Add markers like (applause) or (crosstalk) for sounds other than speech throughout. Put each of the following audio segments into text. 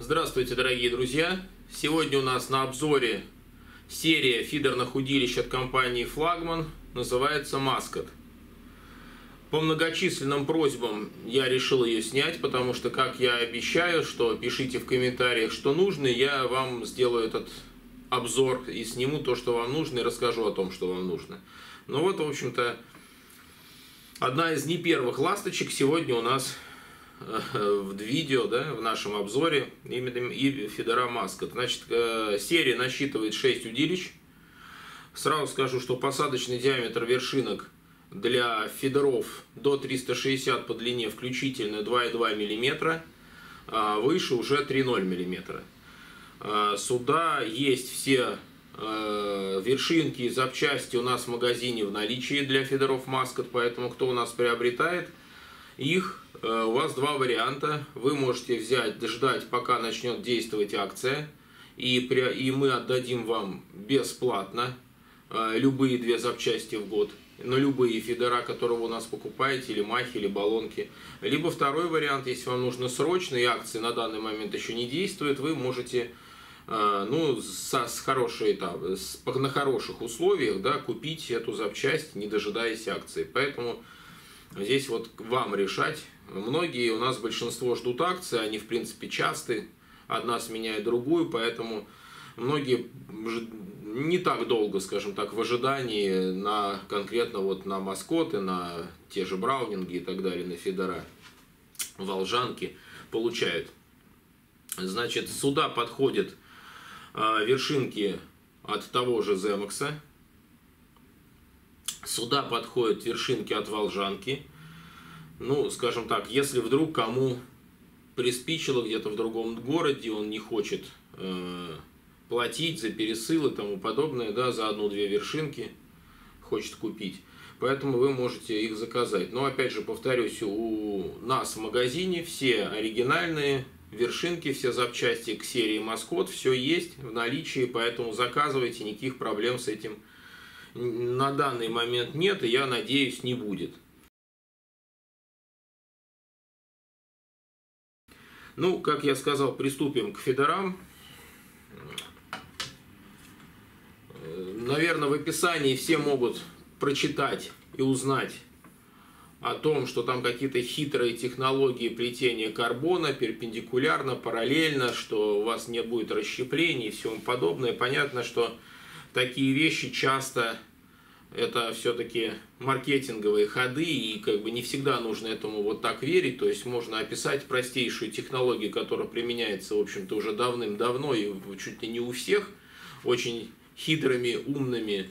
Здравствуйте, дорогие друзья! Сегодня у нас на обзоре серия фидерных удилищ от компании «Флагман», называется «Маскот». По многочисленным просьбам я решил ее снять, потому что, как я обещаю, что пишите в комментариях, что нужно, я вам сделаю этот обзор и сниму то, что вам нужно, и расскажу о том, что вам нужно. Ну вот, в общем-то, одна из не первых ласточек сегодня у нас в видео, да, в нашем обзоре, именно и Федора Маска. Значит, э, серия насчитывает 6 удилищ. Сразу скажу, что посадочный диаметр вершинок для фидеров до 360 по длине включительно 2,2 мм, а выше уже 3,0 мм. А, сюда есть все э, вершинки и запчасти у нас в магазине в наличии для фидеров Маскот, поэтому кто у нас приобретает их, Э, у вас два варианта. Вы можете взять, ждать, пока начнет действовать акция, и, и мы отдадим вам бесплатно э, любые две запчасти в год на любые фидера, которые вы у нас покупаете, или махи, или баллонки. Либо второй вариант, если вам нужно срочно, и акции на данный момент еще не действуют, вы можете э, ну, со, с хорошей, там, с, на хороших условиях да, купить эту запчасть, не дожидаясь акции. Поэтому здесь вот вам решать, Многие у нас большинство ждут акции, они в принципе часты, одна сменяет другую, поэтому многие не так долго, скажем так, в ожидании на конкретно вот на маскоты, на те же браунинги и так далее, на фидера, волжанки получают. Значит, сюда подходят а, вершинки от того же Земекса, сюда подходят вершинки от волжанки – ну, скажем так, если вдруг кому приспичило где-то в другом городе, он не хочет э, платить за пересыл и тому подобное, да, за одну-две вершинки хочет купить. Поэтому вы можете их заказать. Но опять же, повторюсь, у нас в магазине все оригинальные вершинки, все запчасти к серии Маскот, все есть в наличии, поэтому заказывайте, никаких проблем с этим на данный момент нет, и я надеюсь, не будет. Ну, как я сказал, приступим к федерам. Наверное, в описании все могут прочитать и узнать о том, что там какие-то хитрые технологии плетения карбона перпендикулярно, параллельно, что у вас не будет расщеплений и всему подобное. Понятно, что такие вещи часто это все-таки маркетинговые ходы, и как бы не всегда нужно этому вот так верить, то есть можно описать простейшую технологию, которая применяется, в общем-то, уже давным-давно и чуть ли не у всех, очень хитрыми, умными,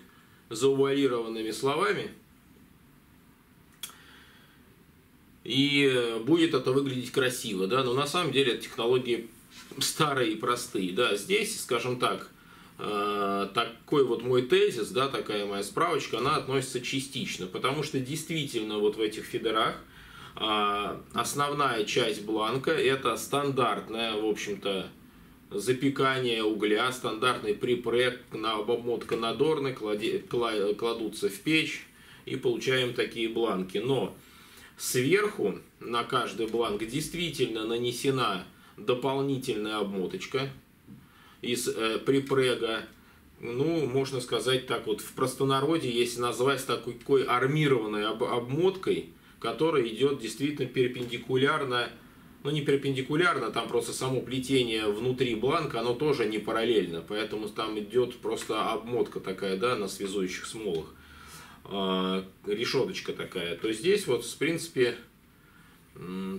заувалированными словами, и будет это выглядеть красиво, да, но на самом деле технологии старые и простые, да, здесь, скажем так, Э, такой вот мой тезис, да, такая моя справочка, она относится частично, потому что действительно вот в этих фидерах э, основная часть бланка это стандартная, в общем-то, запекание угля, стандартный припрек, на обмотка надорной, кладутся в печь и получаем такие бланки. Но сверху на каждый бланк действительно нанесена дополнительная обмоточка, из э, припрега, ну, можно сказать так вот, в простонародье, если назвать такой армированной об, обмоткой, которая идет действительно перпендикулярно, ну не перпендикулярно, там просто само плетение внутри бланка, оно тоже не параллельно, поэтому там идет просто обмотка такая, да, на связующих смолах, э, решеточка такая. То здесь вот, в принципе,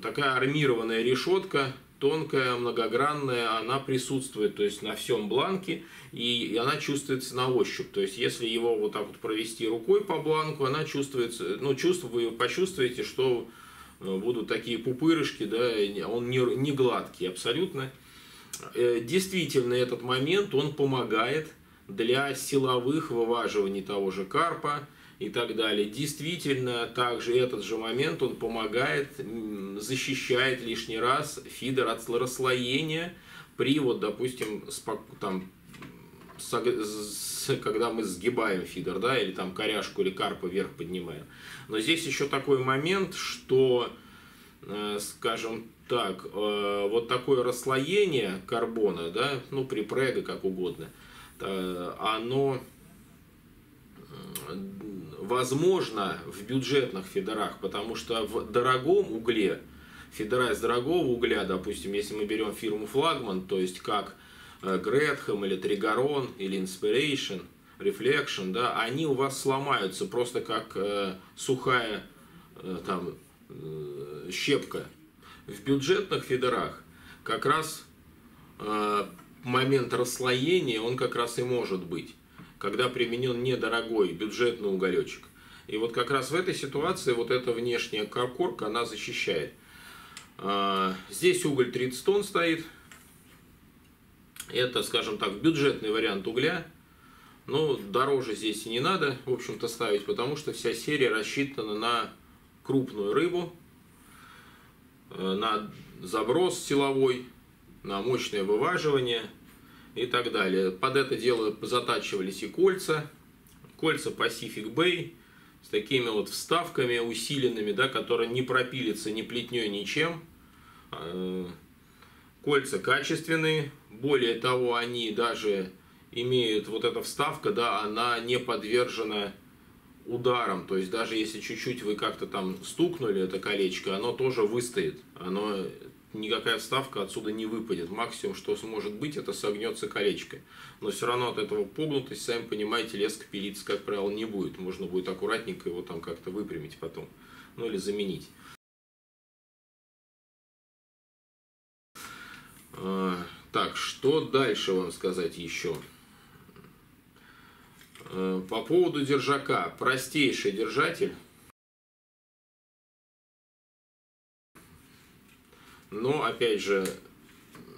такая армированная решетка, тонкая, многогранная, она присутствует, то есть на всем бланке, и она чувствуется на ощупь. То есть если его вот так вот провести рукой по бланку, она чувствуется, ну, чувство, вы почувствуете, что э, будут такие пупырышки, да, он не, не гладкий абсолютно. Э, действительно, этот момент, он помогает для силовых вываживаний того же карпа, и так далее. Действительно, также этот же момент он помогает, защищает лишний раз фидер от расслоения при, вот, допустим, там, когда мы сгибаем фидер, да, или там коряшку или карпа вверх поднимаем. Но здесь еще такой момент, что, э, скажем, так, э, вот такое расслоение карбона, да, ну, при прега как угодно, э, оно возможно в бюджетных фидерах, потому что в дорогом угле, фидера из дорогого угля, допустим, если мы берем фирму флагман, то есть как Гретхэм или Тригарон или Inspiration, Reflection, да, они у вас сломаются просто как э, сухая э, там э, щепка. В бюджетных фидерах как раз э, момент расслоения, он как раз и может быть когда применен недорогой бюджетный уголечек. И вот как раз в этой ситуации вот эта внешняя корка, она защищает. А, здесь уголь 30 тонн стоит. Это, скажем так, бюджетный вариант угля. Но дороже здесь и не надо, в общем-то, ставить, потому что вся серия рассчитана на крупную рыбу, э, на заброс силовой, на мощное вываживание – и так далее. Под это дело затачивались и кольца, кольца Pacific Bay с такими вот вставками усиленными, да, которые не пропилятся ни плетней, ничем. А, кольца качественные, более того, они даже имеют вот эта вставка, да, она не подвержена ударом, то есть даже если чуть-чуть вы как-то там стукнули это колечко, оно тоже выстоит, оно никакая вставка отсюда не выпадет. Максимум, что сможет быть, это согнется колечко. Но все равно от этого погнутость, сами понимаете, леска пилиться, как правило, не будет. Можно будет аккуратненько его там как-то выпрямить потом. Ну или заменить. А, так, что дальше вам сказать еще? А, по поводу держака. Простейший держатель Но, опять же,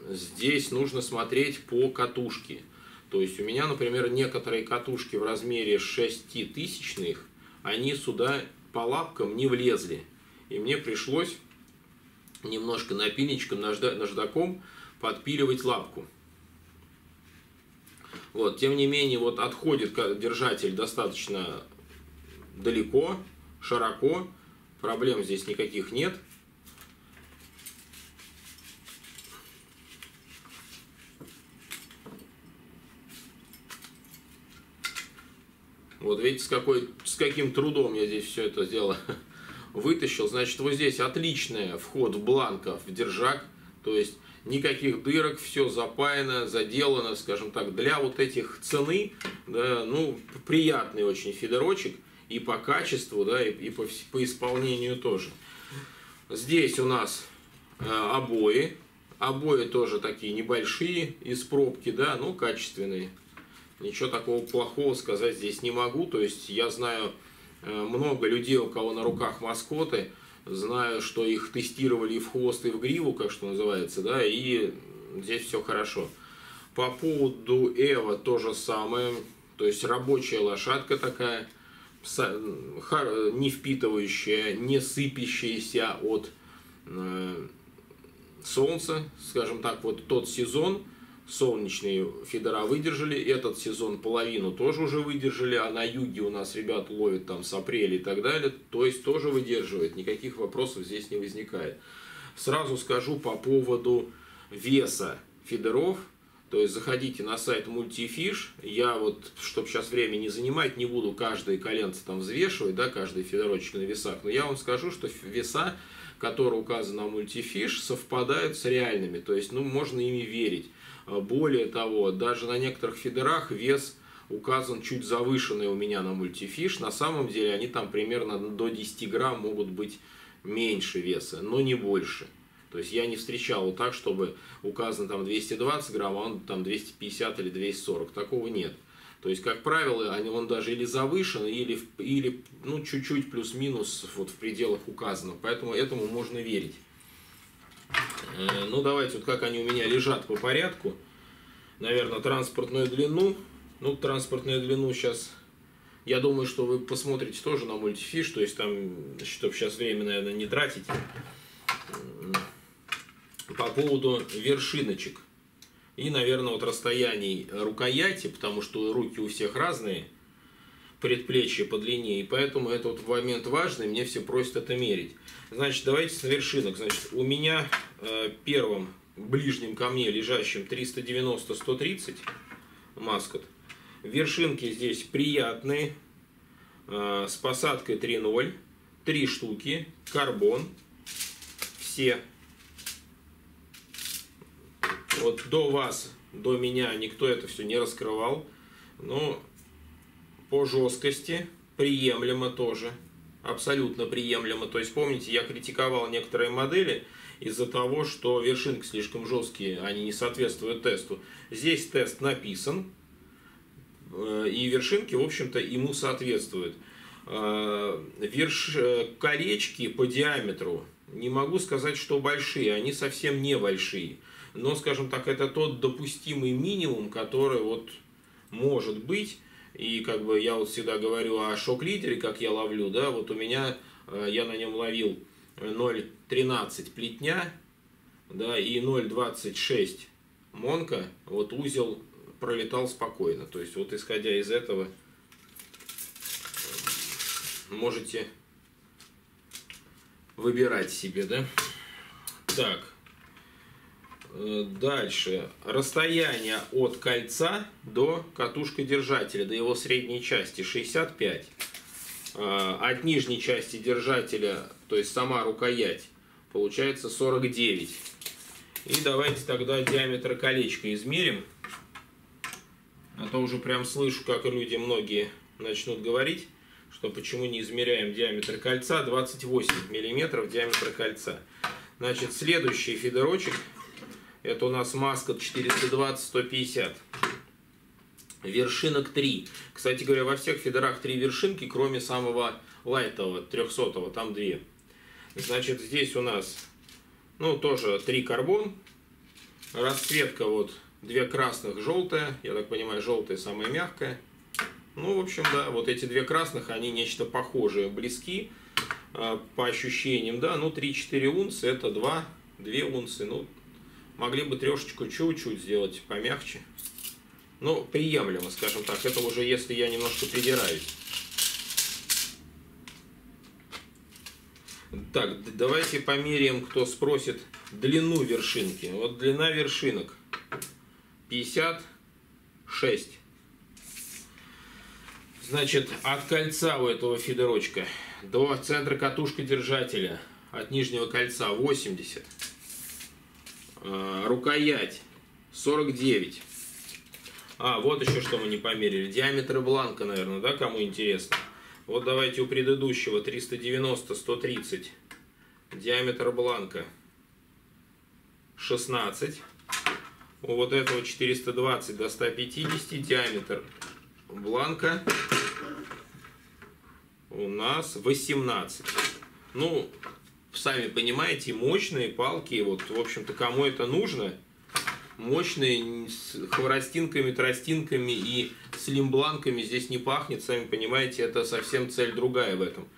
здесь нужно смотреть по катушке. То есть у меня, например, некоторые катушки в размере 6 тысячных, они сюда по лапкам не влезли. И мне пришлось немножко напильничком, наждаком подпиливать лапку. Вот, тем не менее, вот отходит держатель достаточно далеко, широко, проблем здесь никаких нет. Вот видите, с, какой, с каким трудом я здесь все это дело (laughs) вытащил. Значит, вот здесь отличный вход в бланков, в держак. То есть никаких дырок, все запаяно, заделано, скажем так, для вот этих цены, да, ну, приятный очень фидерочек и по качеству, да, и, и по, по исполнению тоже. Здесь у нас э, обои, обои тоже такие небольшие, из пробки, да, ну, качественные. Ничего такого плохого сказать здесь не могу. То есть я знаю э, много людей, у кого на руках маскоты. Знаю, что их тестировали и в хвост, и в гриву, как что называется, да, и здесь все хорошо. По поводу Эва то же самое. То есть рабочая лошадка такая, не впитывающая, не сыпящаяся от э, солнца, скажем так, вот тот сезон, солнечные фидера выдержали, этот сезон половину тоже уже выдержали, а на юге у нас ребят ловят там с апреля и так далее, то есть тоже выдерживает, никаких вопросов здесь не возникает. Сразу скажу по поводу веса фидеров, то есть заходите на сайт Multifish, я вот, чтобы сейчас время не занимать, не буду каждые коленцы там взвешивать, да, каждый фидерочек на весах, но я вам скажу, что веса, которые указаны на Multifish, совпадают с реальными, то есть, ну, можно ими верить. А более того, даже на некоторых фидерах вес указан чуть завышенный у меня на мультифиш. На самом деле они там примерно до 10 грамм могут быть меньше веса, но не больше. То есть я не встречал так, чтобы указано там 220 грамм, а он там 250 или 240. Такого нет. То есть, как правило, он даже или завышен, или, или ну, чуть-чуть плюс-минус вот в пределах указано. Поэтому этому можно верить. Э, ну, давайте, вот как они у меня лежат по порядку. Наверное, транспортную длину. Ну, транспортную длину сейчас... Я думаю, что вы посмотрите тоже на мультифиш, то есть там, чтобы сейчас время, наверное, не тратить. По поводу вершиночек. И, наверное, вот расстояний рукояти, потому что руки у всех разные. предплечье подлиннее. И поэтому это вот момент важный, мне все просят это мерить. Значит, давайте с вершинок. Значит, у меня э, первым ближним ко мне лежащим 390-130 маскот. Вершинки здесь приятные, э, с посадкой 3.0, 3 штуки, карбон, все. Вот до вас, до меня никто это все не раскрывал, но по жесткости приемлемо тоже, абсолютно приемлемо. То есть помните, я критиковал некоторые модели из-за того, что вершинки слишком жесткие, они не соответствуют тесту. Здесь тест написан, э, и вершинки, в общем-то, ему соответствуют. Э, верш... Э, колечки по диаметру, не могу сказать, что большие, они совсем не большие. Но, скажем так, это тот допустимый минимум, который вот может быть. И как бы я вот всегда говорю о шок-литере, как я ловлю, да, вот у меня, я на нем ловил 0,13 плетня, да, и 0,26 монка, вот узел пролетал спокойно. То есть вот исходя из этого можете выбирать себе, да. Так, э, дальше. Расстояние от кольца до катушка держателя, до его средней части 65. Э, от нижней части держателя то есть сама рукоять, получается 49. И давайте тогда диаметр колечка измерим. А то уже прям слышу, как люди многие начнут говорить, что почему не измеряем диаметр кольца. 28 миллиметров диаметр кольца. Значит, следующий фидерочек, это у нас маска 420-150. Вершинок 3. Кстати говоря, во всех фидерах три вершинки, кроме самого лайтового, 300 там две. Значит, здесь у нас, ну, тоже три карбон. Расцветка вот две красных, желтая. Я так понимаю, желтая самая мягкая. Ну, в общем, да, вот эти две красных, они нечто похожие, близки а, по ощущениям, да. Ну, 3-4 унции, это 2, 2 унции. Ну, могли бы трешечку чуть-чуть сделать помягче. Ну, приемлемо, скажем так. Это уже если я немножко придираюсь. Так, давайте померяем, кто спросит длину вершинки. Вот длина вершинок 56. Значит, от кольца у этого фидерочка до центра катушка держателя от нижнего кольца 80. А, рукоять 49. А, вот еще что мы не померили. Диаметр бланка, наверное, да, кому интересно. Вот давайте у предыдущего 390-130 диаметр бланка 16. У вот этого 420 до 150 диаметр бланка у нас 18. Ну, сами понимаете, мощные палки, вот, в общем-то, кому это нужно – мощные, с хворостинками, тростинками и слимбланками здесь не пахнет, сами понимаете, это совсем цель другая в этом.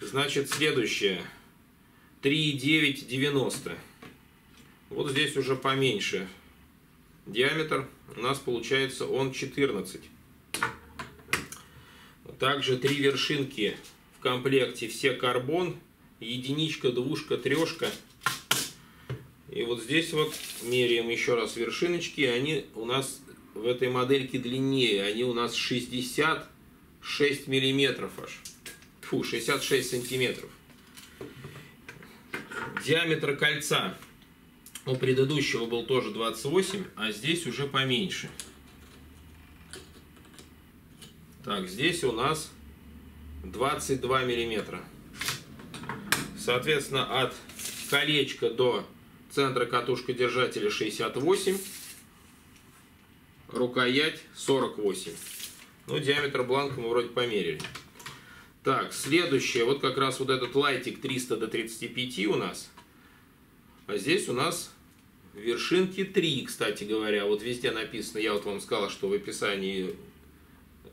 Значит, следующее. 3,990. Вот здесь уже поменьше. Диаметр у нас получается он 14. Также три вершинки в комплекте, все карбон, единичка, двушка, трешка. И вот здесь вот меряем еще раз вершиночки. Они у нас в этой модельке длиннее. Они у нас 66 миллиметров аж. Фу, 66 сантиметров. Диаметр кольца у предыдущего был тоже 28, а здесь уже поменьше. Так, здесь у нас 22 миллиметра. Соответственно, от колечка до центра катушка держателя 68, рукоять 48. Ну, диаметр бланка мы вроде померили. Так, следующее, вот как раз вот этот лайтик 300 до 35 у нас. А здесь у нас вершинки 3, кстати говоря. Вот везде написано, я вот вам сказал, что в описании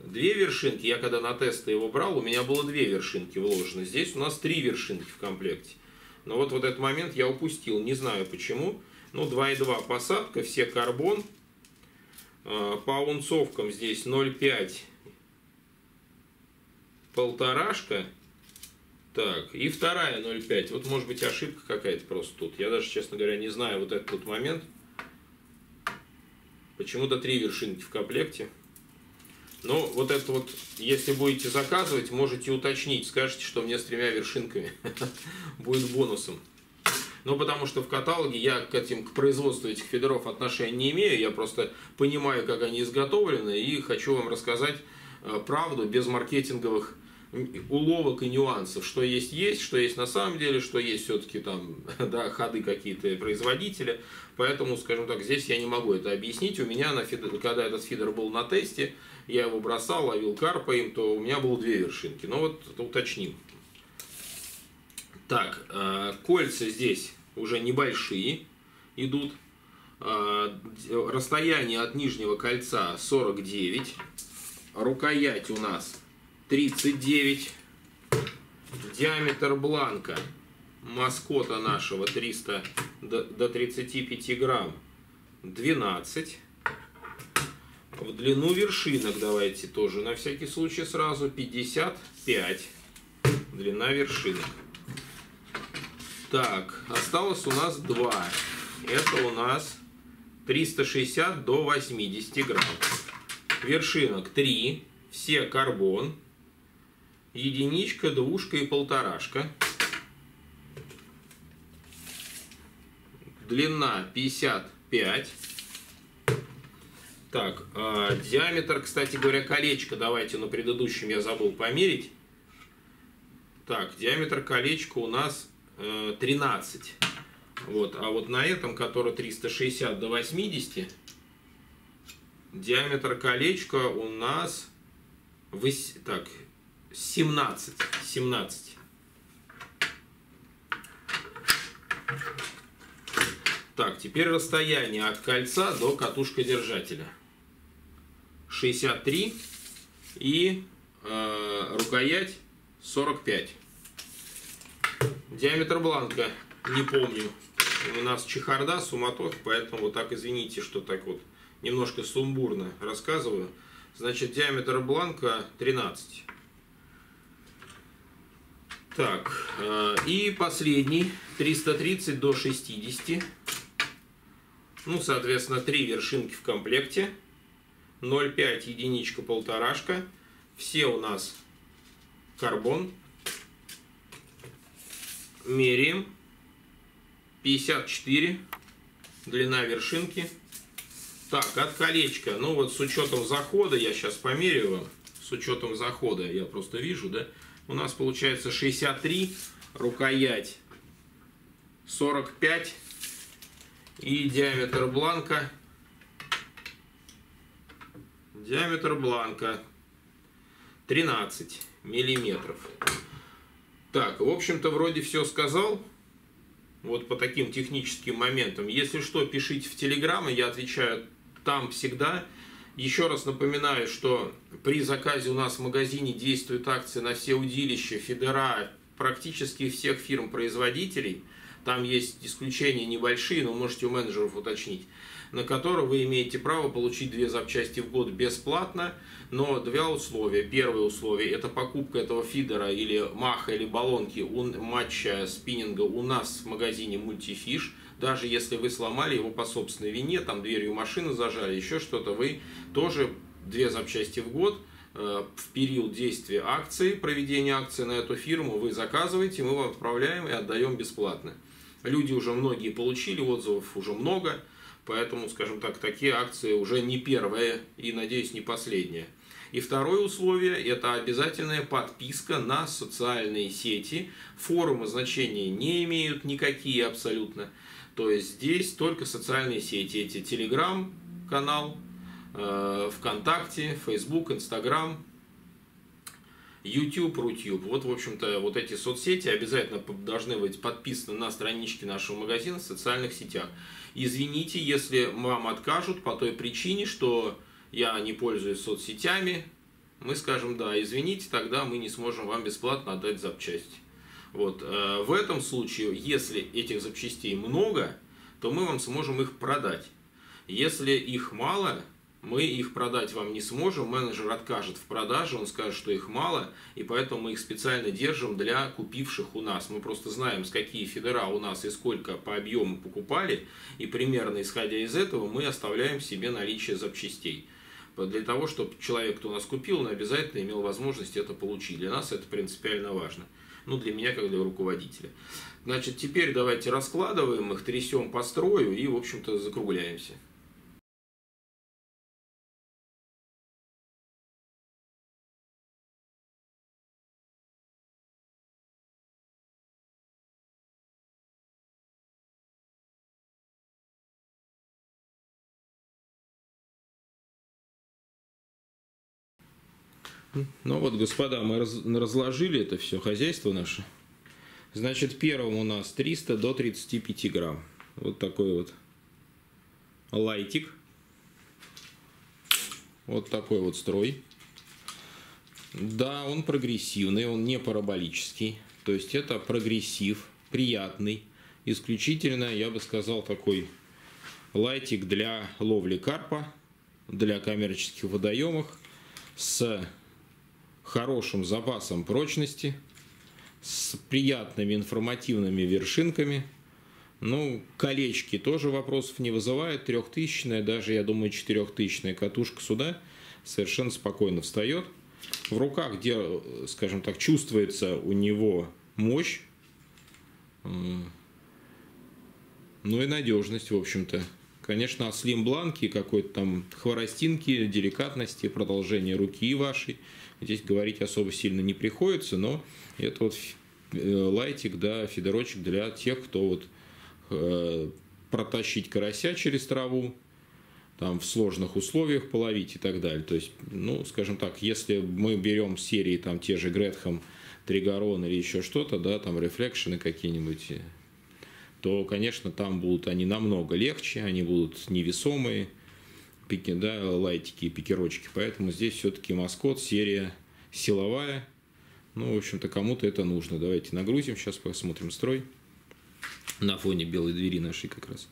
две вершинки. Я когда на тесты его брал, у меня было две вершинки вложено. Здесь у нас три вершинки в комплекте. Но вот, вот этот момент я упустил, не знаю почему. Ну, 2,2 посадка, все карбон. А, по унцовкам здесь 0,5 полторашка. Так, и вторая 0,5. Вот может быть ошибка какая-то просто тут. Я даже, честно говоря, не знаю вот этот вот момент. Почему-то три вершинки в комплекте. Но вот это вот, если будете заказывать, можете уточнить. Скажете, что мне с тремя вершинками (laughs) будет бонусом. Ну, потому что в каталоге я к этим, к производству этих фидеров отношения не имею. Я просто понимаю, как они изготовлены и хочу вам рассказать э, правду без маркетинговых уловок и нюансов, что есть есть, что есть на самом деле, что есть все-таки там (laughs) да, ходы какие-то производителя. Поэтому, скажем так, здесь я не могу это объяснить. У меня, на фидер, когда этот фидер был на тесте, я его бросал, ловил карпа им, то у меня было две вершинки. Но вот уточним. Так, э, кольца здесь уже небольшие идут. Э, расстояние от нижнего кольца 49. Рукоять у нас 39. Диаметр бланка маскота нашего 300 до, до 35 грамм 12. В длину вершинок давайте тоже на всякий случай сразу 55. Длина вершинок. Так, осталось у нас два. Это у нас 360 до 80 грамм. Вершинок 3. Все карбон единичка, двушка и полторашка. Длина 55. Так, э, диаметр, кстати говоря, колечко, давайте на предыдущем я забыл померить. Так, диаметр колечка у нас э, 13. Вот, а вот на этом, который 360 до 80, диаметр колечка у нас... Выс... Так, 17. 17. Так, теперь расстояние от кольца до катушка держателя. 63 и э, рукоять 45. Диаметр бланка не помню. У нас чехарда, суматох, поэтому вот так извините, что так вот немножко сумбурно рассказываю. Значит, диаметр бланка 13. Так, э, и последний, 330 до 60. Ну, соответственно, три вершинки в комплекте. 0,5 единичка, полторашка. Все у нас карбон. Меряем. 54. Длина вершинки. Так, от колечка. Ну вот с учетом захода, я сейчас померяю вам. С учетом захода, я просто вижу, да у нас получается 63, рукоять 45 и диаметр бланка диаметр бланка 13 миллиметров. Так, в общем-то, вроде все сказал. Вот по таким техническим моментам. Если что, пишите в Телеграм, я отвечаю там всегда. Еще раз напоминаю, что при заказе у нас в магазине действует акция на все удилища, фидера практически всех фирм-производителей. Там есть исключения небольшие, но можете у менеджеров уточнить, на которые вы имеете право получить две запчасти в год бесплатно, но два условия. Первое условие – это покупка этого фидера или маха или баллонки у матча спиннинга у нас в магазине Multifish – даже если вы сломали его по собственной вине, там дверью машины зажали, еще что-то, вы тоже две запчасти в год э, в период действия акции, проведения акции на эту фирму вы заказываете, мы вам отправляем и отдаем бесплатно. Люди уже многие получили, отзывов уже много, поэтому, скажем так, такие акции уже не первая и, надеюсь, не последняя. И второе условие – это обязательная подписка на социальные сети. Форумы значения не имеют никакие абсолютно. То есть здесь только социальные сети, эти Telegram канал, э, ВКонтакте, Facebook, Instagram, YouTube, Рутюб. Вот, в общем-то, вот эти соцсети обязательно должны быть подписаны на страничке нашего магазина в социальных сетях. Извините, если вам откажут по той причине, что я не пользуюсь соцсетями, мы скажем, да, извините, тогда мы не сможем вам бесплатно отдать запчасти. Вот. Э, в этом случае, если этих запчастей много, то мы вам сможем их продать. Если их мало, мы их продать вам не сможем, менеджер откажет в продаже, он скажет, что их мало, и поэтому мы их специально держим для купивших у нас. Мы просто знаем, с какие фидера у нас и сколько по объему покупали, и примерно исходя из этого мы оставляем себе наличие запчастей. Для того, чтобы человек, кто нас купил, он обязательно имел возможность это получить. Для нас это принципиально важно. Ну, для меня, как для руководителя. Значит, теперь давайте раскладываем их, трясем по строю и, в общем-то, закругляемся. Ну вот, господа, мы раз, разложили это все хозяйство наше. Значит, первым у нас 300 до 35 грамм. Вот такой вот лайтик. Вот такой вот строй. Да, он прогрессивный, он не параболический. То есть это прогрессив, приятный. Исключительно, я бы сказал, такой лайтик для ловли карпа, для коммерческих водоемов с хорошим запасом прочности, с приятными информативными вершинками. Ну, колечки тоже вопросов не вызывает. Трехтысячная, даже, я думаю, четырехтысячная катушка сюда совершенно спокойно встает. В руках, где, скажем так, чувствуется у него мощь, ну и надежность, в общем-то. Конечно, от слим бланки, какой-то там хворостинки, деликатности, продолжение руки вашей – Здесь говорить особо сильно не приходится, но это вот э, лайтик, да, фидерочек для тех, кто вот э, протащить карася через траву, там в сложных условиях половить и так далее. То есть, ну, скажем так, если мы берем серии там те же Гретхам, Тригорон или еще что-то, да, там рефлекшены какие-нибудь, то, конечно, там будут они намного легче, они будут невесомые, пики, да, лайтики и пикерочки. Поэтому здесь все-таки маскот, серия силовая. Ну, в общем-то, кому-то это нужно. Давайте нагрузим, сейчас посмотрим строй. На фоне белой двери нашей как раз.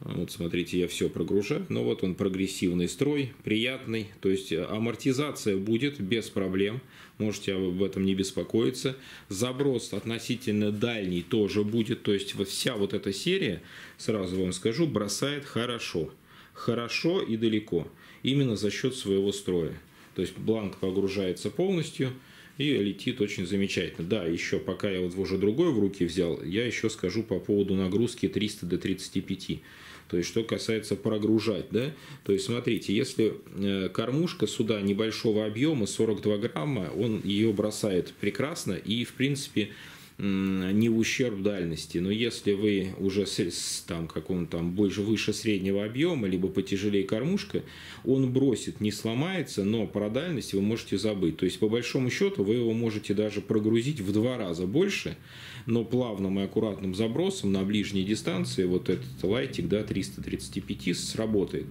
Вот смотрите, я все прогружаю. Ну вот он прогрессивный строй, приятный. То есть амортизация будет без проблем. Можете об этом не беспокоиться. Заброс относительно дальний тоже будет. То есть вот вся вот эта серия, сразу вам скажу, бросает хорошо хорошо и далеко, именно за счет своего строя. То есть бланк погружается полностью и летит очень замечательно. Да, еще пока я вот уже другой в руки взял, я еще скажу по поводу нагрузки 300 до 35. То есть, что касается прогружать, да, то есть, смотрите, если э, кормушка сюда небольшого объема, 42 грамма, он ее бросает прекрасно и, в принципе, не в ущерб дальности. Но если вы уже с там, каком там больше выше среднего объема, либо потяжелее кормушка, он бросит, не сломается, но про дальность вы можете забыть. То есть, по большому счету, вы его можете даже прогрузить в два раза больше, но плавным и аккуратным забросом на ближней дистанции вот этот лайтик, да, 335 сработает.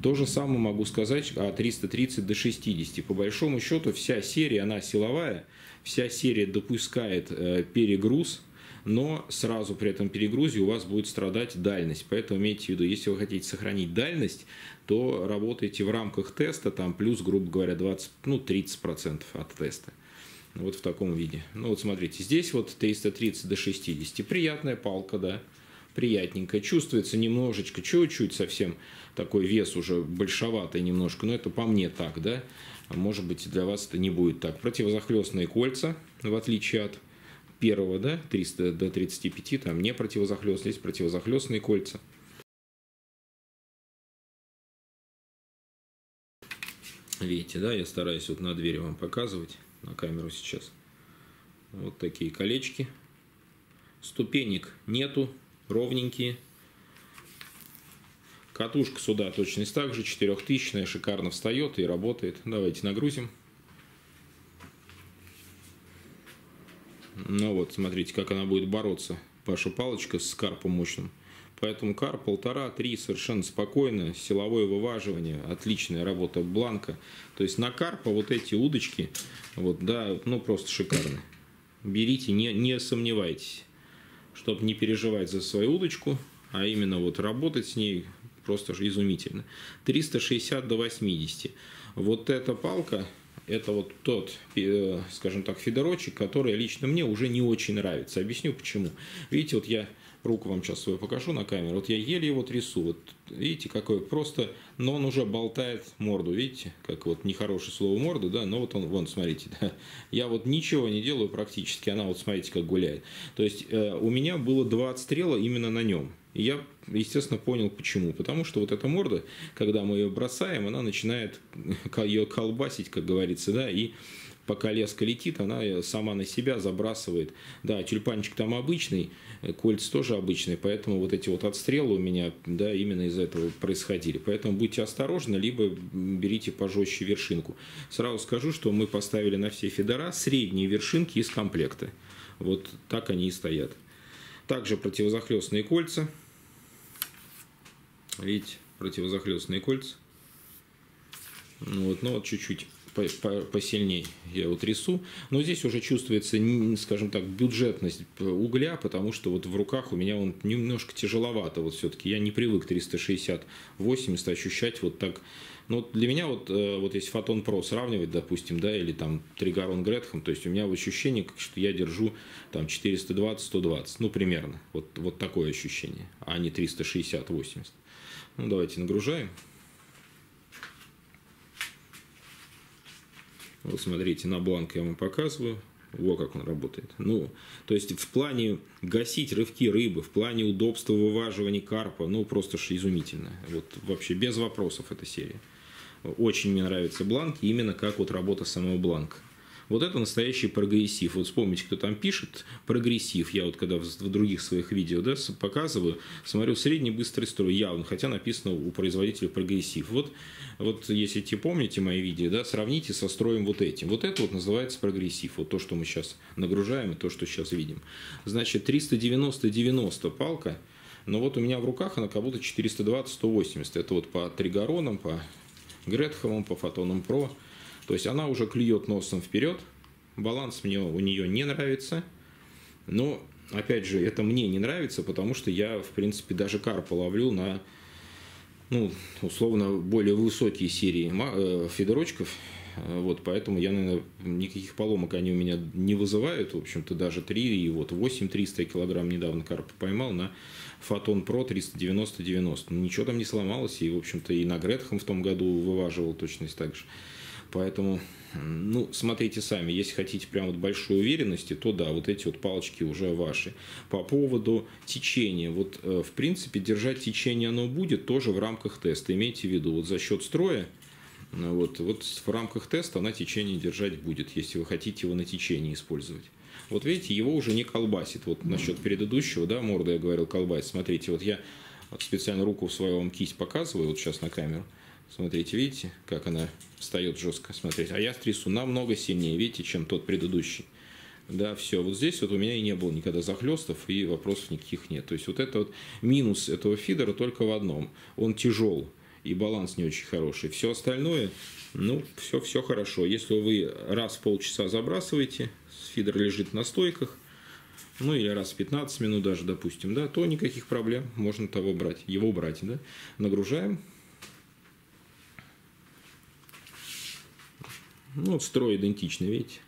То же самое могу сказать о 330 до 60. По большому счету, вся серия, она силовая, вся серия допускает э, перегруз, но сразу при этом перегрузе у вас будет страдать дальность. Поэтому имейте в виду, если вы хотите сохранить дальность, то работайте в рамках теста, там плюс, грубо говоря, 20, ну, 30% от теста. Вот в таком виде. Ну вот смотрите, здесь вот 330 до 60. Приятная палка, да, приятненькая. Чувствуется немножечко, чуть-чуть совсем такой вес уже большоватый немножко, но это по мне так, да. Может быть, для вас это не будет так. Противозахлестные кольца, в отличие от первого, да, 300 до 35, там не противозахлестные, здесь противозахлестные кольца. Видите, да, я стараюсь вот на двери вам показывать, на камеру сейчас. Вот такие колечки. Ступенек нету, ровненькие. Катушка сюда точность так же, 4000 шикарно встает и работает. Давайте нагрузим. Ну вот, смотрите, как она будет бороться, ваша палочка с карпом мощным. Поэтому карп полтора-три совершенно спокойно, силовое вываживание, отличная работа бланка. То есть на карпа вот эти удочки, вот, да, ну просто шикарные. Берите, не, не сомневайтесь, чтобы не переживать за свою удочку, а именно вот работать с ней, просто же изумительно. 360 до 80. Вот эта палка, это вот тот, э, скажем так, фидерочек, который лично мне уже не очень нравится. Объясню почему. Видите, вот я руку вам сейчас свою покажу на камеру. Вот я еле его трясу. Вот видите, какой просто, но он уже болтает морду, видите, как вот нехорошее слово морду, да, но вот он, вон, смотрите, (laughs) да. я вот ничего не делаю практически, она вот, смотрите, как гуляет. То есть э, у меня было два отстрела именно на нем. И я, естественно, понял почему. Потому что вот эта морда, когда мы ее бросаем, она начинает (laughs) ее колбасить, как говорится, да, и пока леска летит, она сама на себя забрасывает. Да, тюльпанчик там обычный, э, кольца тоже обычные, поэтому вот эти вот отстрелы у меня, да, именно из этого происходили. Поэтому будьте осторожны, либо берите пожестче вершинку. Сразу скажу, что мы поставили на все федера средние вершинки из комплекта. Вот так они и стоят. Также противозахлестные кольца. Видите, противозахлестные кольца. Ну вот, ну вот чуть-чуть посильнее я вот рису. Но здесь уже чувствуется, скажем так, бюджетность угля, потому что вот в руках у меня он немножко тяжеловато. Вот все-таки я не привык 360-80 ощущать вот так. Но для меня вот, э, вот если Фотон Pro сравнивать, допустим, да, или там Тригарон Гретхам, то есть у меня ощущение, что я держу там 420-120, ну примерно, вот, вот такое ощущение, а не 360-80. Ну давайте нагружаем. Вот смотрите, на бланк я вам показываю. Во как он работает. Ну, то есть в плане гасить рывки рыбы, в плане удобства вываживания карпа, ну, просто ж изумительно. Вот вообще без вопросов эта серия. Очень мне нравятся бланки, именно как вот работа самого бланка. Вот это настоящий прогрессив. Вот вспомните, кто там пишет прогрессив. Я вот когда в других своих видео да, показываю, смотрю средний быстрый строй явно, хотя написано у производителя прогрессив. Вот, вот если те помните мои видео, да, сравните со строем вот этим. Вот это вот называется прогрессив. Вот то, что мы сейчас нагружаем и то, что сейчас видим. Значит, 390-90 палка. Но вот у меня в руках она как будто 420-180. Это вот по тригоронам, по Гретхамам, по фотонам Pro. То есть она уже клюет носом вперед. Баланс мне у нее не нравится. Но, опять же, это мне не нравится, потому что я, в принципе, даже карпа ловлю на, ну, условно, более высокие серии э, фидерочков. Вот, поэтому я, наверное, никаких поломок они у меня не вызывают. В общем-то, даже 3 и вот 8 300 килограмм недавно карпа поймал на Фотон Pro 390-90. Ничего там не сломалось. И, в общем-то, и на Гретхам в том году вываживал точность так же. Поэтому, ну, смотрите сами, если хотите прям вот большой уверенности, то да, вот эти вот палочки уже ваши. По поводу течения, вот э, в принципе держать течение оно будет тоже в рамках теста. Имейте в виду, вот за счет строя, ну, вот, вот в рамках теста она течение держать будет, если вы хотите его на течение использовать. Вот видите, его уже не колбасит. Вот насчет предыдущего, да, морда я говорил колбасит. Смотрите, вот я специально руку в свою вам кисть показываю, вот сейчас на камеру. Смотрите, видите, как она встает жестко. Смотрите, а я трясу намного сильнее, видите, чем тот предыдущий. Да, все. Вот здесь вот у меня и не было никогда захлестов, и вопросов никаких нет. То есть вот это вот минус этого фидера только в одном. Он тяжел, и баланс не очень хороший. Все остальное, ну, все, все хорошо. Если вы раз в полчаса забрасываете, фидер лежит на стойках, ну или раз в 15 минут даже, допустим, да, то никаких проблем, можно того брать, его брать, да. Нагружаем, Ну, строй идентичный, видите?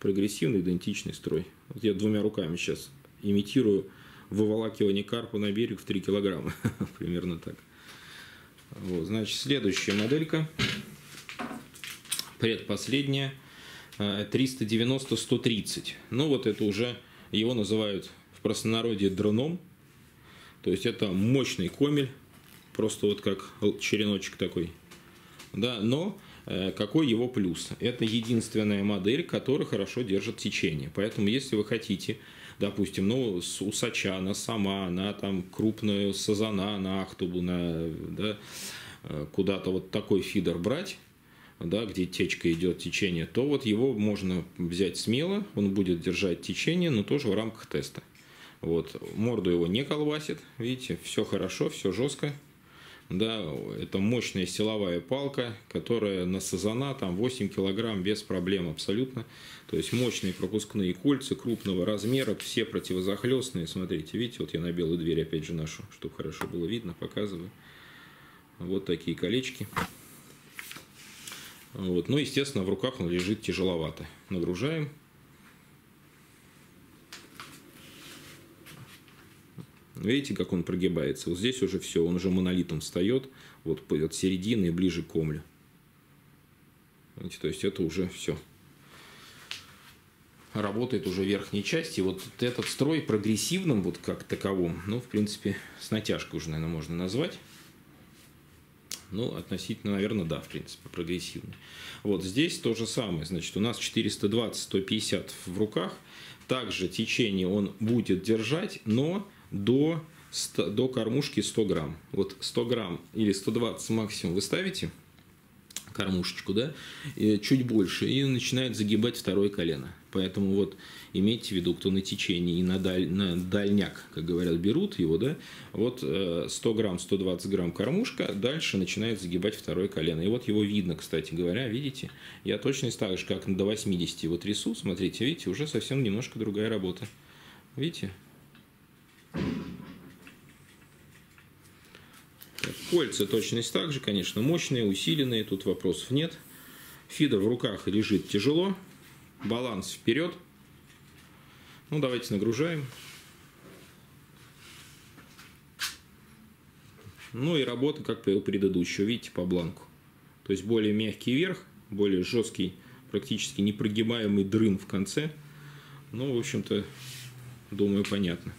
Прогрессивный идентичный строй. Вот я двумя руками сейчас имитирую выволакивание карпа на берег в 3 килограмма. (laughs) Примерно так. Вот, значит, следующая моделька. Предпоследняя. 390-130. Э, ну, вот это уже его называют в простонародье дроном. То есть это мощный комель. Просто вот как череночек такой. Да, но какой его плюс? Это единственная модель, которая хорошо держит течение. Поэтому, если вы хотите, допустим, ну, с усача на сама, на там крупную сазана, на ахтубу, на, да, э, куда-то вот такой фидер брать, да, где течка идет, течение, то вот его можно взять смело, он будет держать течение, но тоже в рамках теста. Вот, морду его не колбасит, видите, все хорошо, все жестко, да, это мощная силовая палка, которая на сазана там 8 килограмм без проблем абсолютно. То есть мощные пропускные кольца крупного размера, все противозахлестные. Смотрите, видите, вот я на белую дверь опять же нашу, чтобы хорошо было видно, показываю. Вот такие колечки. Вот. Ну, естественно, в руках он лежит тяжеловато. Нагружаем. Видите, как он прогибается? Вот здесь уже все, он уже монолитом встает, вот от середины и ближе к комлю. Видите, то есть это уже все. Работает уже верхней части. Вот этот строй прогрессивным, вот как таковым, ну, в принципе, с натяжкой уже, наверное, можно назвать. Ну, относительно, наверное, да, в принципе, прогрессивный. Вот здесь то же самое. Значит, у нас 420-150 в руках. Также течение он будет держать, но до, 100, до кормушки 100 грамм. Вот 100 грамм или 120 максимум вы ставите кормушечку, да, чуть больше, и начинает загибать второе колено. Поэтому вот имейте в виду, кто на течение и на, даль, на дальняк, как говорят, берут его, да, вот 100 э, грамм, 120 грамм кормушка, дальше начинает загибать второе колено. И вот его видно, кстати говоря, видите, я точно так же, как до 80 вот рису, смотрите, видите, уже совсем немножко другая работа. Видите? Кольца точность также, конечно, мощные, усиленные, тут вопросов нет. Фидер в руках лежит тяжело, баланс вперед. Ну, давайте нагружаем. Ну и работа, как у предыдущего, видите, по бланку. То есть более мягкий верх, более жесткий, практически непрогибаемый дрын в конце. Ну, в общем-то, думаю, понятно.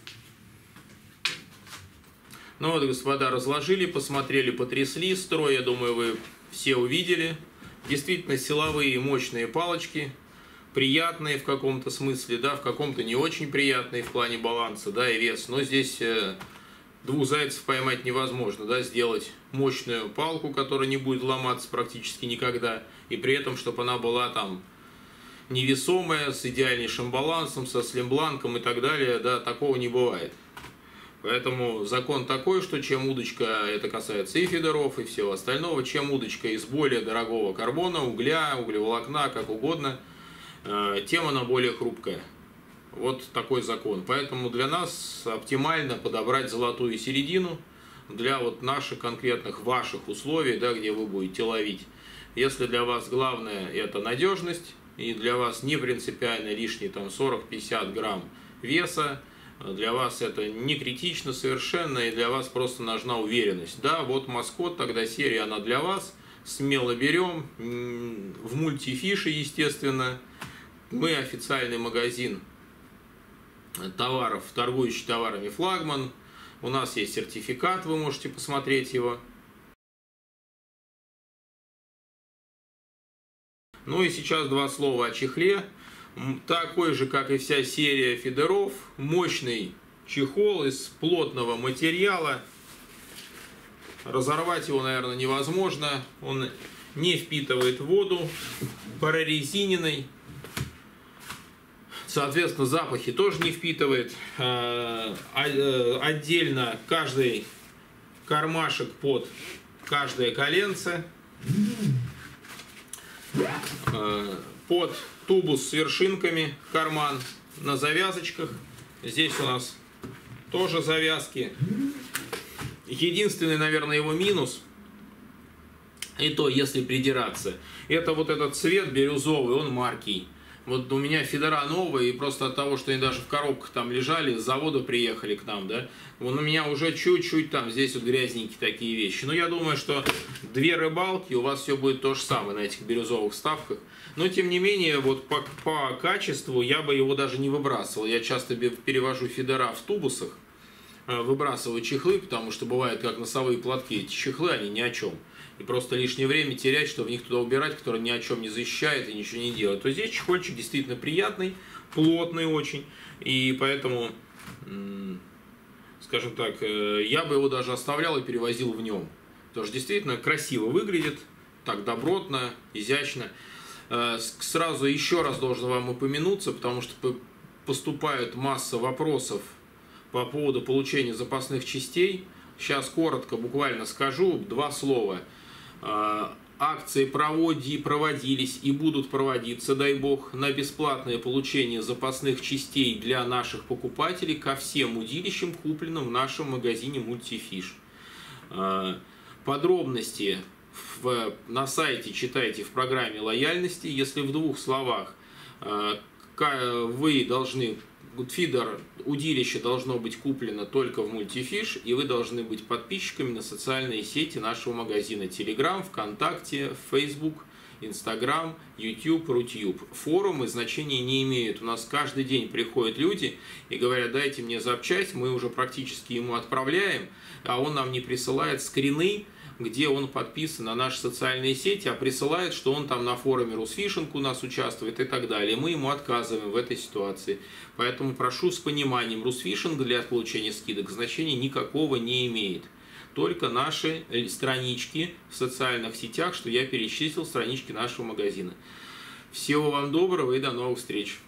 Ну вот, господа, разложили, посмотрели, потрясли. Строй, я думаю, вы все увидели. Действительно силовые мощные палочки. Приятные в каком-то смысле, да, в каком-то не очень приятные в плане баланса, да, и вес. Но здесь э, двух зайцев поймать невозможно, да, сделать мощную палку, которая не будет ломаться практически никогда, и при этом, чтобы она была там невесомая, с идеальнейшим балансом, со слимбланком и так далее, да, такого не бывает. Поэтому закон такой, что чем удочка, это касается и фидеров, и всего остального, чем удочка из более дорогого карбона, угля, углеволокна, как угодно, э, тем она более хрупкая. Вот такой закон. Поэтому для нас оптимально подобрать золотую середину для вот наших конкретных ваших условий, да, где вы будете ловить. Если для вас главное это надежность, и для вас не принципиально лишние там 40-50 грамм веса, для вас это не критично совершенно, и для вас просто нужна уверенность. Да, вот маскот, тогда серия, она для вас, смело берем, в мультифише, естественно. Мы официальный магазин товаров, торгующий товарами флагман. У нас есть сертификат, вы можете посмотреть его. Ну и сейчас два слова о чехле такой же, как и вся серия фидеров, мощный чехол из плотного материала. Разорвать его, наверное, невозможно. Он не впитывает воду, прорезиненный. Соответственно, запахи тоже не впитывает. А, а, э, отдельно каждый кармашек под каждое коленце. А, под тубус с вершинками, карман на завязочках. Здесь у нас тоже завязки. Единственный, наверное, его минус, и то, если придираться, это вот этот цвет бирюзовый, он маркий. Вот у меня фидера новые, и просто от того, что они даже в коробках там лежали, с завода приехали к нам, да, вон у меня уже чуть-чуть там, здесь вот грязненькие такие вещи. Но я думаю, что две рыбалки, у вас все будет то же самое на этих бирюзовых ставках. Но, тем не менее, вот по, по качеству я бы его даже не выбрасывал. Я часто перевожу фидера в тубусах, э, выбрасываю чехлы, потому что бывает, как носовые платки, эти чехлы, они ни о чем. И просто лишнее время терять, что в них туда убирать, который ни о чем не защищает и ничего не делает. То здесь чехольчик действительно приятный, плотный очень. И поэтому, скажем так, э, я бы его даже оставлял и перевозил в нем. Потому что действительно красиво выглядит, так добротно, изящно. Э, сразу еще раз должен вам упомянуться, потому что поступает масса вопросов по поводу получения запасных частей. Сейчас коротко, буквально скажу два слова. Э, акции проводи, проводились и будут проводиться, дай бог, на бесплатное получение запасных частей для наших покупателей ко всем удилищам, купленным в нашем магазине Multifish. Э, Подробности в, на сайте читайте в программе лояльности. Если в двух словах э, вы должны фидер удилище должно быть куплено только в мультифиш, и вы должны быть подписчиками на социальные сети нашего магазина Telegram, ВКонтакте, Facebook, Instagram, YouTube, Рутюб. Форумы значения не имеют. У нас каждый день приходят люди и говорят, дайте мне запчасть, мы уже практически ему отправляем, а он нам не присылает скрины, где он подписан на наши социальные сети, а присылает, что он там на форуме Русфишинг у нас участвует и так далее. Мы ему отказываем в этой ситуации. Поэтому прошу с пониманием, Русфишинг для получения скидок значения никакого не имеет. Только наши странички в социальных сетях, что я перечислил, странички нашего магазина. Всего вам доброго и до новых встреч!